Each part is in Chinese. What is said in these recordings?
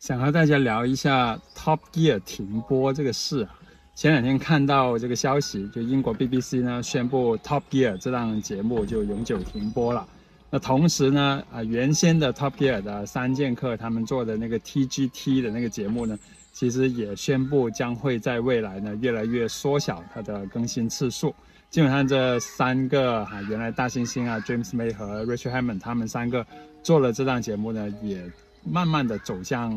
想和大家聊一下 Top Gear 停播这个事啊。前两天看到这个消息，就英国 BBC 呢宣布 Top Gear 这档节目就永久停播了。那同时呢，啊，原先的 Top Gear 的三剑客他们做的那个 TGT 的那个节目呢，其实也宣布将会在未来呢越来越缩小它的更新次数。基本上这三个哈，原来大猩猩啊，James May 和 Richard Hammond 他们三个做了这档节目呢，也。慢慢的走向，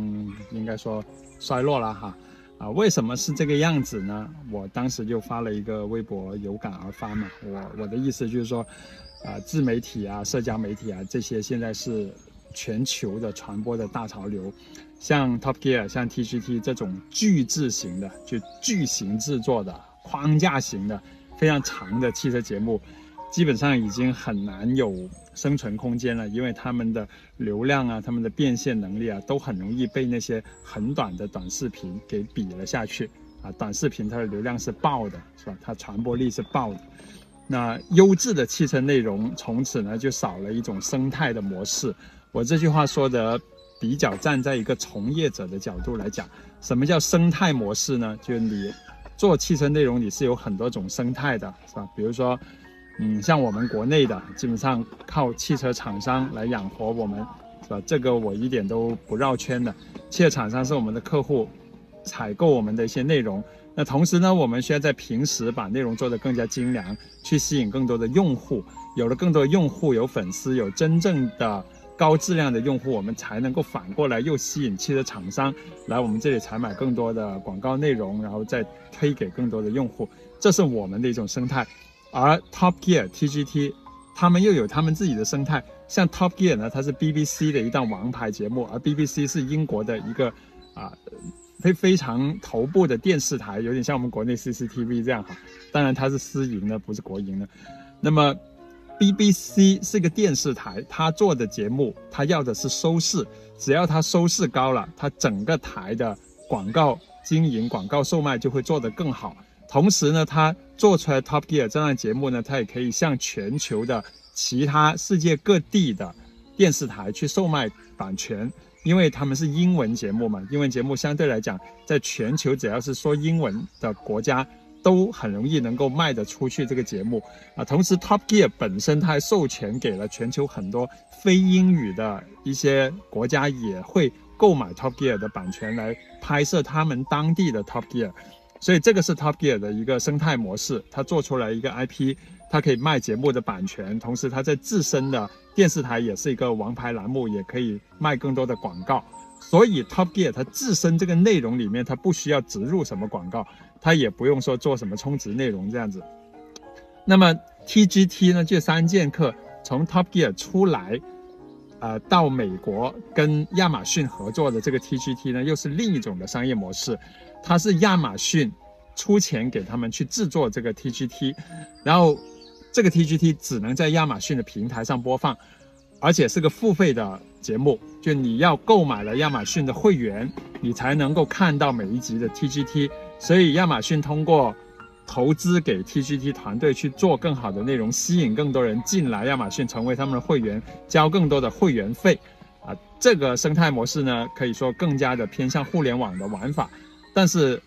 应该说衰落了哈，啊，为什么是这个样子呢？我当时就发了一个微博，有感而发嘛。我我的意思就是说，啊，自媒体啊，社交媒体啊，这些现在是全球的传播的大潮流。像 Top Gear、像 TGT 这种巨制型的，就巨型制作的框架型的非常长的汽车节目，基本上已经很难有。生存空间了，因为他们的流量啊，他们的变现能力啊，都很容易被那些很短的短视频给比了下去啊。短视频它的流量是爆的，是吧？它传播力是爆的。那优质的汽车内容从此呢就少了一种生态的模式。我这句话说的比较站在一个从业者的角度来讲，什么叫生态模式呢？就你做汽车内容，你是有很多种生态的，是吧？比如说。嗯，像我们国内的，基本上靠汽车厂商来养活我们，是吧？这个我一点都不绕圈的。汽车厂商是我们的客户，采购我们的一些内容。那同时呢，我们需要在平时把内容做得更加精良，去吸引更多的用户。有了更多用户，有粉丝，有真正的高质量的用户，我们才能够反过来又吸引汽车厂商来我们这里采买更多的广告内容，然后再推给更多的用户。这是我们的一种生态。而 Top Gear TGT，他们又有他们自己的生态。像 Top Gear 呢，它是 BBC 的一档王牌节目，而 BBC 是英国的一个啊非非常头部的电视台，有点像我们国内 CCTV 这样哈。当然它是私营的，不是国营的。那么 BBC 是个电视台，它做的节目，它要的是收视，只要它收视高了，它整个台的广告经营、广告售卖就会做得更好。同时呢，它做出来 Top Gear 这档节目呢，它也可以向全球的其他世界各地的电视台去售卖版权，因为他们是英文节目嘛，英文节目相对来讲，在全球只要是说英文的国家，都很容易能够卖得出去这个节目啊。同时，Top Gear 本身它还授权给了全球很多非英语的一些国家，也会购买 Top Gear 的版权来拍摄他们当地的 Top Gear。所以这个是 Top Gear 的一个生态模式，它做出来一个 IP，它可以卖节目的版权，同时它在自身的电视台也是一个王牌栏目，也可以卖更多的广告。所以 Top Gear 它自身这个内容里面，它不需要植入什么广告，它也不用说做什么充值内容这样子。那么 TGT 呢，这三剑客从 Top Gear 出来，呃，到美国跟亚马逊合作的这个 TGT 呢，又是另一种的商业模式。它是亚马逊出钱给他们去制作这个 TGT，然后这个 TGT 只能在亚马逊的平台上播放，而且是个付费的节目，就你要购买了亚马逊的会员，你才能够看到每一集的 TGT。所以亚马逊通过投资给 TGT 团队去做更好的内容，吸引更多人进来亚马逊成为他们的会员，交更多的会员费。啊，这个生态模式呢，可以说更加的偏向互联网的玩法。但是，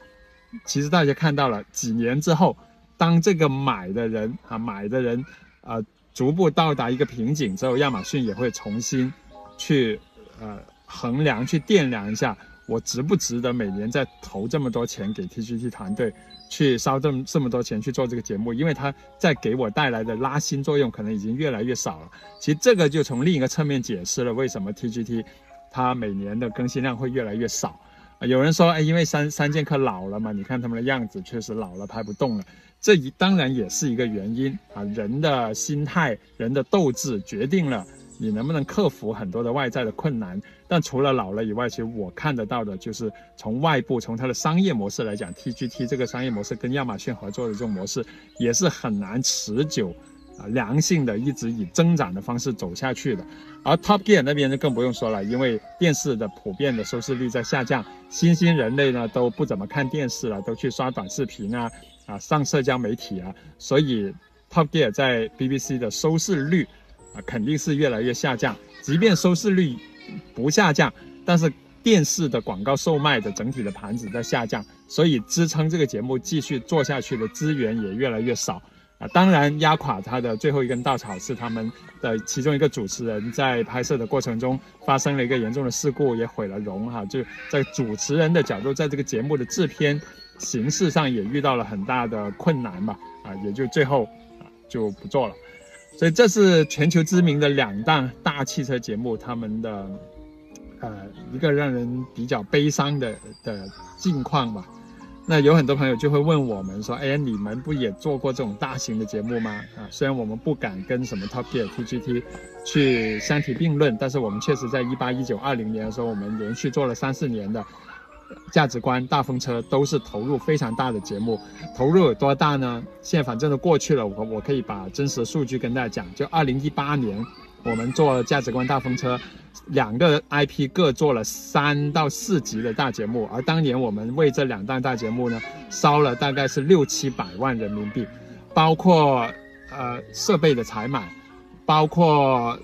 其实大家看到了，几年之后，当这个买的人啊，买的人啊，逐步到达一个瓶颈之后，亚马逊也会重新去呃衡量、去掂量一下，我值不值得每年再投这么多钱给 TGT 团队，去烧这么这么多钱去做这个节目，因为它在给我带来的拉新作用可能已经越来越少了。其实这个就从另一个侧面解释了为什么 TGT 它每年的更新量会越来越少。啊，有人说，哎，因为三三剑客老了嘛，你看他们的样子确实老了，拍不动了。这一当然也是一个原因啊。人的心态、人的斗志决定了你能不能克服很多的外在的困难。但除了老了以外，其实我看得到的就是从外部、从它的商业模式来讲，TGT 这个商业模式跟亚马逊合作的这种模式也是很难持久。啊，良性的一直以增长的方式走下去的，而 Top Gear 那边就更不用说了，因为电视的普遍的收视率在下降，新兴人类呢都不怎么看电视了，都去刷短视频啊，啊上社交媒体啊，所以 Top Gear 在 BBC 的收视率啊肯定是越来越下降。即便收视率不下降，但是电视的广告售卖的整体的盘子在下降，所以支撑这个节目继续做下去的资源也越来越少啊。当然，压垮他的最后一根稻草是他们的其中一个主持人在拍摄的过程中发生了一个严重的事故，也毁了容哈。就在主持人的角度，在这个节目的制片形式上也遇到了很大的困难吧啊，也就最后啊就不做了。所以这是全球知名的两档大汽车节目，他们的。呃，一个让人比较悲伤的的境况吧。那有很多朋友就会问我们说：“哎，你们不也做过这种大型的节目吗？”啊，虽然我们不敢跟什么 Top Gear、TGT 去相提并论，但是我们确实在一八、一九、二零年的时候，我们连续做了三四年的价值观大风车，都是投入非常大的节目。投入有多大呢？现在反正都过去了，我我可以把真实的数据跟大家讲。就二零一八年，我们做价值观大风车。两个 IP 各做了三到四集的大节目，而当年我们为这两档大节目呢，烧了大概是六七百万人民币，包括呃设备的采买，包括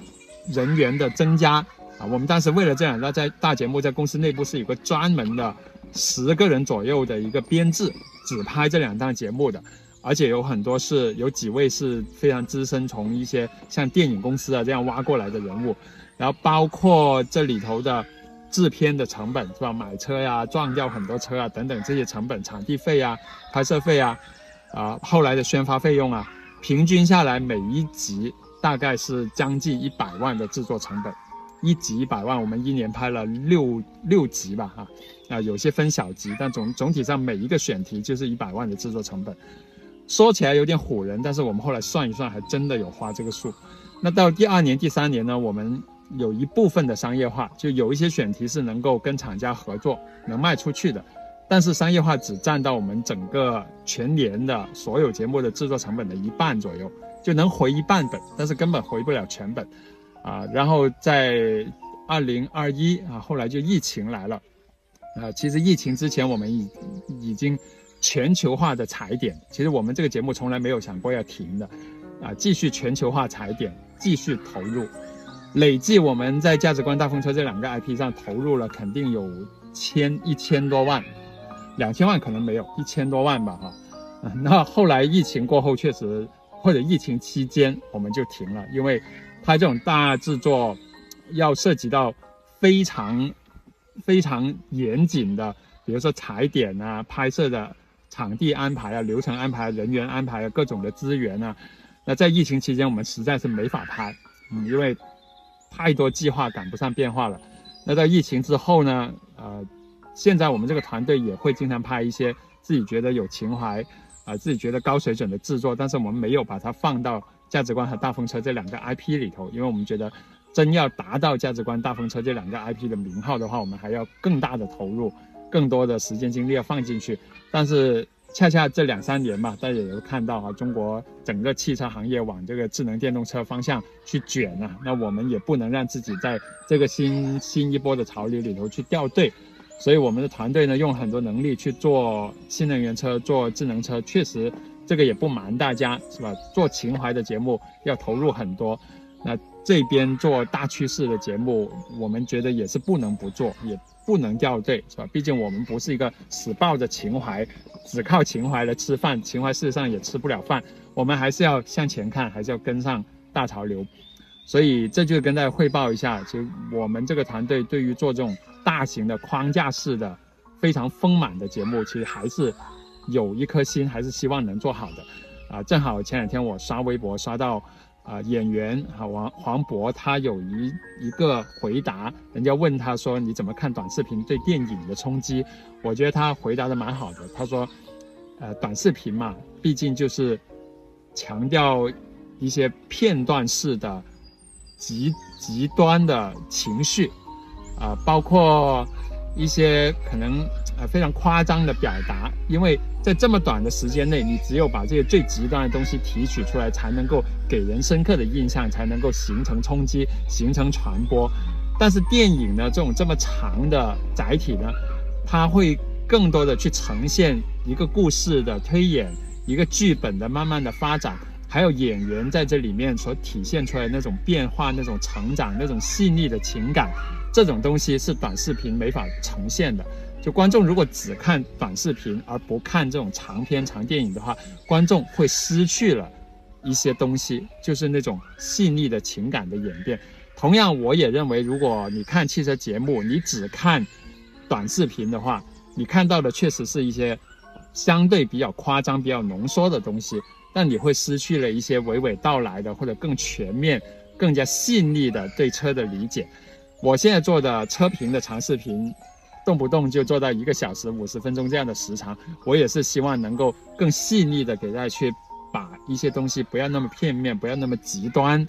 人员的增加啊。我们当时为了这两档在大节目，在公司内部是有个专门的十个人左右的一个编制，只拍这两档节目的，而且有很多是有几位是非常资深，从一些像电影公司啊这样挖过来的人物。然后包括这里头的制片的成本是吧？买车呀，撞掉很多车啊，等等这些成本，场地费啊，拍摄费啊，啊，后来的宣发费用啊，平均下来每一集大概是将近一百万的制作成本，一集一百万，我们一年拍了六六集吧，哈，啊，有些分小集，但总总体上每一个选题就是一百万的制作成本，说起来有点唬人，但是我们后来算一算，还真的有花这个数。那到第二年、第三年呢，我们。有一部分的商业化，就有一些选题是能够跟厂家合作，能卖出去的，但是商业化只占到我们整个全年的所有节目的制作成本的一半左右，就能回一半本，但是根本回不了全本，啊，然后在二零二一啊，后来就疫情来了，啊，其实疫情之前我们已已经全球化的踩点，其实我们这个节目从来没有想过要停的，啊，继续全球化踩点，继续投入。累计我们在价值观大风车这两个 IP 上投入了，肯定有千一千多万，两千万可能没有，一千多万吧，哈。那后来疫情过后，确实或者疫情期间我们就停了，因为拍这种大制作要涉及到非常非常严谨的，比如说踩点啊、拍摄的场地安排啊、流程安排、人员安排啊、各种的资源啊。那在疫情期间，我们实在是没法拍，嗯，因为。太多计划赶不上变化了，那在疫情之后呢？呃，现在我们这个团队也会经常拍一些自己觉得有情怀，啊，自己觉得高水准的制作，但是我们没有把它放到价值观和大风车这两个 IP 里头，因为我们觉得真要达到价值观、大风车这两个 IP 的名号的话，我们还要更大的投入，更多的时间精力要放进去，但是。恰恰这两三年吧，大家也都看到哈，中国整个汽车行业往这个智能电动车方向去卷啊，那我们也不能让自己在这个新新一波的潮流里头去掉队，所以我们的团队呢，用很多能力去做新能源车、做智能车，确实这个也不瞒大家，是吧？做情怀的节目要投入很多，那这边做大趋势的节目，我们觉得也是不能不做，也。不能掉队，是吧？毕竟我们不是一个死抱着情怀，只靠情怀来吃饭，情怀事实上也吃不了饭。我们还是要向前看，还是要跟上大潮流。所以这就跟大家汇报一下，其实我们这个团队对于做这种大型的框架式的、非常丰满的节目，其实还是有一颗心，还是希望能做好的。啊，正好前两天我刷微博刷到。啊，演员啊，王黄渤他有一一个回答，人家问他说你怎么看短视频对电影的冲击？我觉得他回答的蛮好的。他说，呃，短视频嘛，毕竟就是强调一些片段式的极极端的情绪，啊，包括一些可能非常夸张的表达，因为。在这么短的时间内，你只有把这些最极端的东西提取出来，才能够给人深刻的印象，才能够形成冲击、形成传播。但是电影呢，这种这么长的载体呢，它会更多的去呈现一个故事的推演，一个剧本的慢慢的发展，还有演员在这里面所体现出来那种变化、那种成长、那种细腻的情感，这种东西是短视频没法呈现的。就观众如果只看短视频而不看这种长片、长电影的话，观众会失去了一些东西，就是那种细腻的情感的演变。同样，我也认为，如果你看汽车节目，你只看短视频的话，你看到的确实是一些相对比较夸张、比较浓缩的东西，但你会失去了一些娓娓道来的或者更全面、更加细腻的对车的理解。我现在做的车评的长视频。动不动就做到一个小时五十分钟这样的时长，我也是希望能够更细腻的给大家去把一些东西不要那么片面，不要那么极端，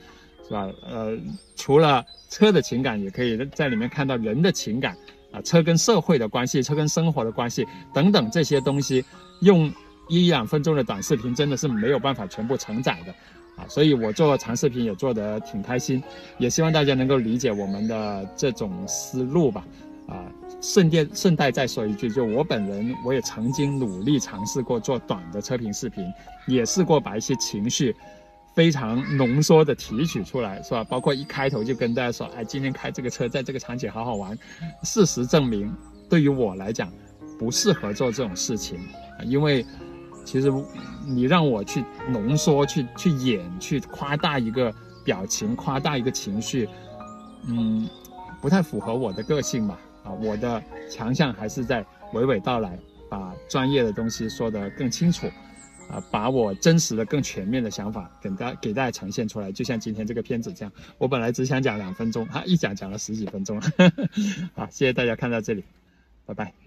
是吧？呃，除了车的情感，也可以在里面看到人的情感啊，车跟社会的关系，车跟生活的关系等等这些东西，用一两分钟的短视频真的是没有办法全部承载的啊，所以我做长视频也做得挺开心，也希望大家能够理解我们的这种思路吧。啊，顺便顺带再说一句，就我本人，我也曾经努力尝试过做短的车评视频，也试过把一些情绪非常浓缩的提取出来，是吧？包括一开头就跟大家说，哎，今天开这个车，在这个场景好好玩。事实证明，对于我来讲，不适合做这种事情，因为其实你让我去浓缩、去去演、去夸大一个表情、夸大一个情绪，嗯，不太符合我的个性吧。啊，我的强项还是在娓娓道来，把专业的东西说得更清楚，啊，把我真实的、更全面的想法给大给大家呈现出来。就像今天这个片子这样，我本来只想讲两分钟，啊，一讲讲了十几分钟了，好，谢谢大家看到这里，拜拜。